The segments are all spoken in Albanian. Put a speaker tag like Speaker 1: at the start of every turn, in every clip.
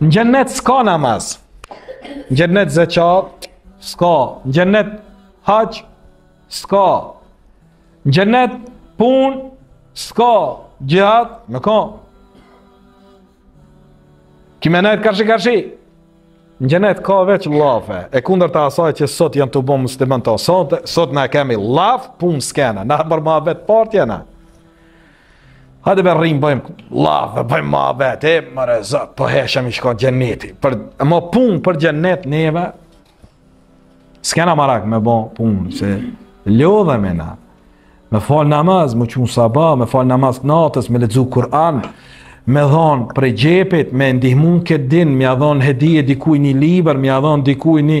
Speaker 1: Në gjennet s'ka namaz, në gjennet zeqat, s'ka, në gjennet haxh s'ka, në gjennet pun, s'ka, xhihad nuk ka. Kimi me nejtë karshi karshi, në gjennet ka veç lafe, e kundërta asaj që sot janë tu bo na, sot, sot na kemi laf, pun s'kena, muhabet për te na. Hajde me rrim bëjmë llafe, bëjmë muhabet, e më rezat, po heshem i shkon xhenneti. Por, e me punu për xhenet neve, s'kena marak me bo punë, se lodhemi na. Me falë namaz, me u çu n'sabah, me falë namaz natës, me lexu Kur'an, me dhonë prej xhepit, me ndihmu këtë din, me ia dhonë hedije dikuj një libër, me ia dhonë dikuj një...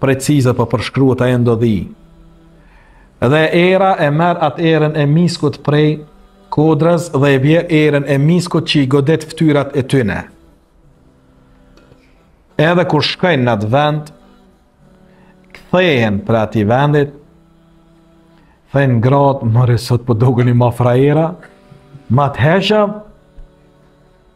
Speaker 1: precize po përshkruhet ajo ndodhi. Dhe era e merr atë erën e miskut prej kodrës dhe e bjen erën e miskut që i godet ftyrat e tyne. Edhe kur shkojnë në atë vend, kthehen prej atij vendit, thojnë gratë, more sot po dukeni ma frajera, ma të hijshëm,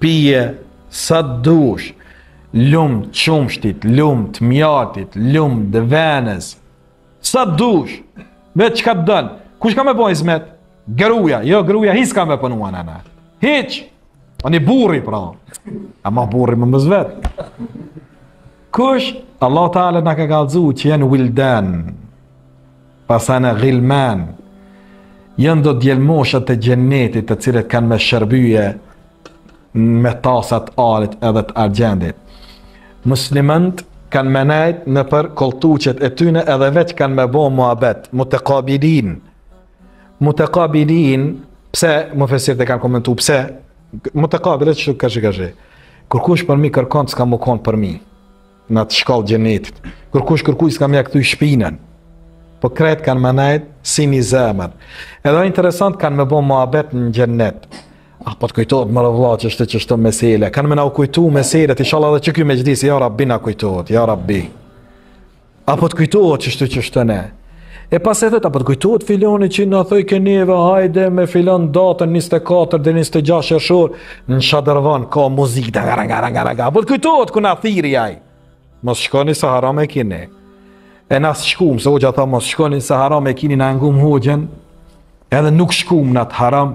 Speaker 1: Pije sa të dush, lum të qumshtit, lum të mjaltit, lum të venës, sa të dush, veç çka të don, kush ka me bo hyzmet? Gruja, jo gruja, hiç s'ka me punua, hiç, a një burri, pra, ama burri mos vet, kush, Allahu Teala na ka kallzu që janë vildan, Pasanej ghilman janë do djelmosha të xhennetit të cilët kanë me shërbyje me tasa të arit edhe të argjendit. Muslimanët kanë me nejt nëpër kolltuqet e tyne edhe veç kanë me bo muhabet, mutekabilin. Mutekabilin, pse, mufesirët e kanë komentu, pse mutekabilin, që kështu kështu. Kërkush përmi kërkon s'ka m'u konë përmi. në atë shkallë xhenetit. Kërkush kërkuj s'ka me ia kthy shpinën. Po krejt kanë me nejtë si një zemër. Edhe interesant kanë me bo muhabet në xhenet. A po të kujtohet more vlla kjo është kjo është mesele. Kanë me na u kujtu meselet, ishalla dhe që kjo mexhlis, ja rabbi na kujtohet, ja rabbi. A po të kujtohet që është që është ne. E masnej thot a po të kujtohet filoni që na thojke neve hajde me filon datën 24 deri 26 qershor në Shadërvan ka muzikë da gara gara gara gara. Po të kujtohet kur na thirri ai. Mos shkoni se haram e keni. E na s'shkum se hoxha tha mos shkoni se haram e keni na ngum hoxhën. Edhe nuk shkum n'at haram.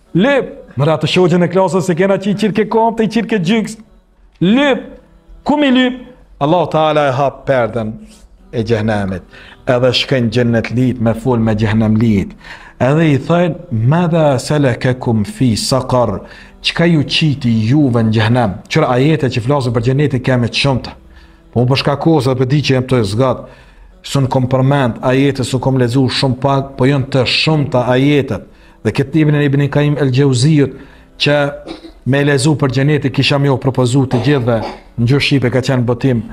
Speaker 1: Lyp, ma rrah atë shoqen e klasës se kena qeshë qi rrke kom te, qi rrke gjyks. Lyp, ku me lyp? Allahu Teala e hap perden e xhenemit. Edhe shkojn xhenetlit me fol me xhenemlit. Edhe i thon, "Ma salakakum fi saqar?" Çka ju qiti juve në xhenem? Çfarë ajete që flasin për xhenetin kemi të shumta. Po për shkak kohës a po e di që jam tu e zgat S'un kom përmend ajetet, se kom lexu shumë pak Po janë të shumta ajetet Dhe këtë librin e Ibn Kajim El Xheuzijut, që me e lexu për xhenetin, kisha me jau propozu të gjithve, në gjuhë shqipe ka qenë botim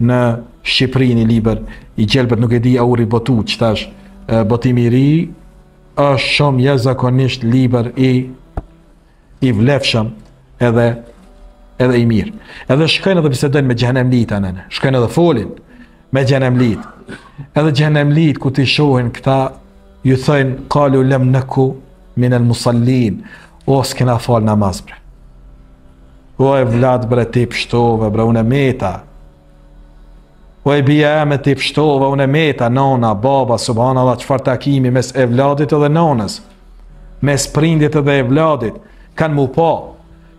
Speaker 1: në Shqipëri një libër, i gjelbërt nuk e di a u ribotu, qetash botim i ri, është shumë jashtëzakonisht libër i i vlefshëm edhe edhe i mirë. Edhe shkojnë edhe bisedojnë me xhenemlit tanë. Shkojnë edhe folin me xhenemlit. Edhe xhenemlit kur t'i shohin këta ju thojnë kalu lem neku minel musallin o s'kena fal namaz bre o evlad bre ti pështove bre unë e meta O e bija eme ti pështove, unë e meta, nona, baba, subhanallah çfarë takimi mes evladit edhe nonës, mes prindit edhe evladit, kanë m'u pa,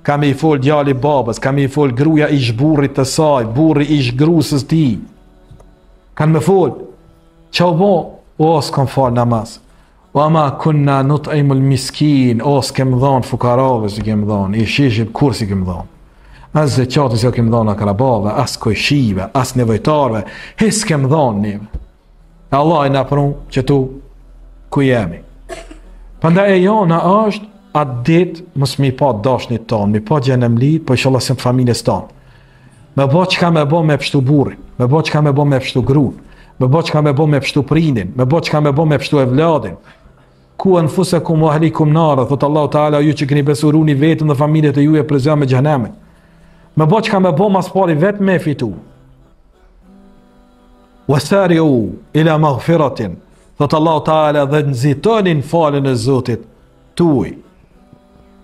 Speaker 1: ka me i fol djali babës, ka me i fol gruja ish burrit të saj, burri ish grusë tij, kanë me fol, çka u bo, o s'kom falë namaz, Wa ma kunna nut'imul miskin, o s'i kem dhon fukarave, s'i kem dhon, i shihshim kurr s'i kem dhon. As zekatë s'jau kem dhon akrabave, as kojshive, as nevojtarve, hiç s'kem dhon na. Allahi na pru qëtu ku jemi. Prandaj e jona është atë ditë mos m'i pa dashunit tonë, m'i pa xhenemli, po inshallah familjes tonë. Me bo çka me bo me pështu burrin, me bo çka me bo me pështu grun, me bo çka me bo me pështu prinin, me bo çka me bo me pështu evladin. Ku enfusekum ue ehlikum nara, thotë Allahu Teala, ju që keni besu runi veten dhe familjet e juve prej zjarmit xhehenemit. Me bo çka me bo ma s'pari vetë me fitu. Wesariu ila maghfiratin, thotë Allahu Teala dhe nxitoni n'faljen e Zotit, tuj.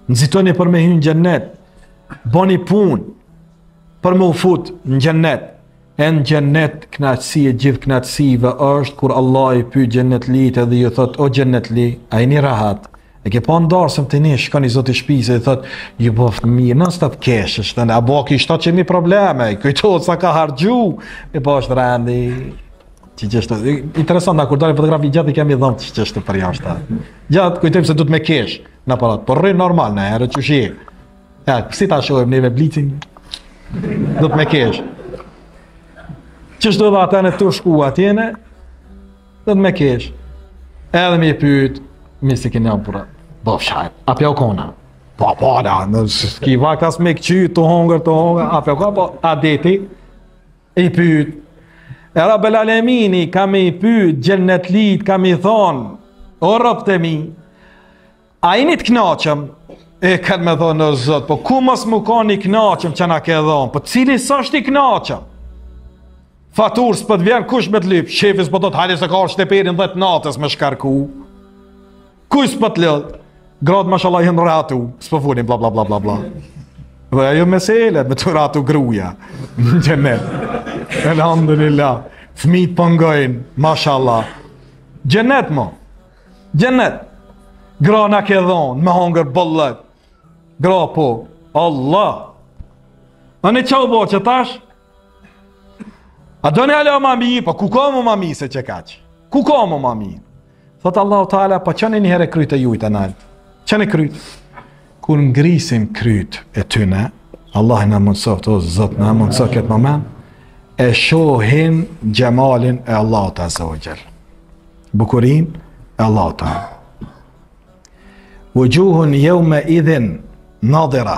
Speaker 1: Nxitoni për me hy në xhenet, boni pun për me u fut në xhenet. E në xhenet, knaqësi e gjithë knaqësive është, kur Allahi i pyt xhenetlitë dhe ju thot, o xhenetli, a jini rahat. E ke pa n'darsëm ti një, shkon i zot i shpise, i thot, ju bëftë mirë, nuk po kesh, është të në, a bo ki shto që mi probleme, kujto, sa ka hargju, e po është rendi. Që që është, interesant, kur dalë fotografi gjatë i kemi dhëmë që që është për jashtë. Gjatë, kujtojmë se duhet me kesh në aparat, por rrinë normal një herë, qeshi. Ja, si ta shohim neve blicin, duhet me kesh. Që është dhe atëherë të shku atjene, duhet me kesh. Edhe me i pyt, mi si keni apura, do shaj, apja u kona. Po, po, da, në shki vakas me këqy, të hongër, të hongër, apja u kona, po, a deti, I pyt, e Rabbul alemini ka me i pyt, xhennetlitë ka me i thon, o robt e mi, a jeni të knaqëm, e kanë me thonë o Zot, po ku mos me kon t'knaqëm që na ke dhonë, po cili s'është i knaqëm? Faturë s'po t'vjen, kush me të lyp, shefi s'po të thotë hajde se ka ardh shleperi n'dhet të natës me shkarku, Kuj s'po të lëll? Gratë mashallah janë rahatu, s'po folin bla bla bla bla bla. Dhe ajo meselet, me të rahatu gruja, në xhennet. Elhamdulillah, fmitë po ngojnë, po mashallah. Xhennet mo, xhennet. Gra na ke dhonë, me hongër bollëk. Gra po, Allah. Ani ça u bo që tash? A doni hala ma mi, pa po ku ka mo ma mi se qekaq? Ku ka mo ma mi? Thotë Allahu teala, pa po çoni një herë kryt e jujt nalt? Çoni kryt? Kur ngrisin kryt e tyne, Allah na e mundësoft, o Zot na mundëso këtë moment, e shohin xhemalin e Allahut azze ue xhel. Bukurinë e Allahut. Vuxhuhun jeumeidhin nadira,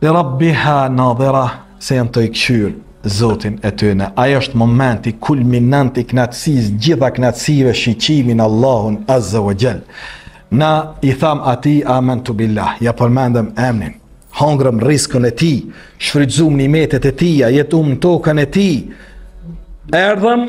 Speaker 1: Ila rabbiha nadhira se janë tuj këqyr Zotin e tyne. Ai është momenti kulminant i knaqësisë, gjitha knaqësive shiqimi n'Allahun azze ue xhel. Na i tham atij amentu billah, ja përmendëm emnin, hongrëm rriskun e tij, shfrytzum nimetet e tija, jetum në tokën e tij, erdhëm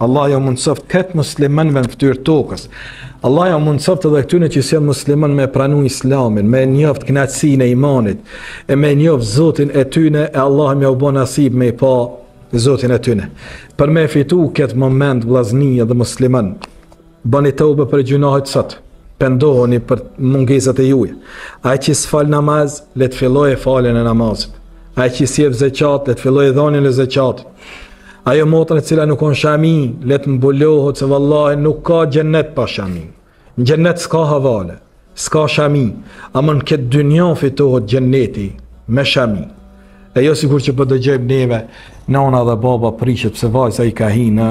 Speaker 1: Allah ja mundësoft këtë muslimanve në fytyrë tokës. Allah ja mundësoft edhe këtyne që s'jon musliman me pranu islamin, me njoft knaqësinë e imanit, e me njoft Zotin e tyne, e Allah me ju bo nasib me i pa Zotin e tyne. Për me fitu këtë moment vllazni edhe musliman, Bëni teube për gjynahet sot, pendohoni për mungesat e juja. Ai që s'fal namaz, le të fillojë faljen e namazit. Ai që s'jep zeqat, le të fillojë dhënien e zeqatit. Ajo motra e cila nuk vnon shami, le të mbulohet se vallahi nuk ka xhennet pa shami. Në xhennet s'ka havale, s'ka shami, ama në këtë dynja fitohet xhenneti me shami. E jo sikur që po dëgjojmë neve, nona dhe baba prishet pse vajza i ka hi në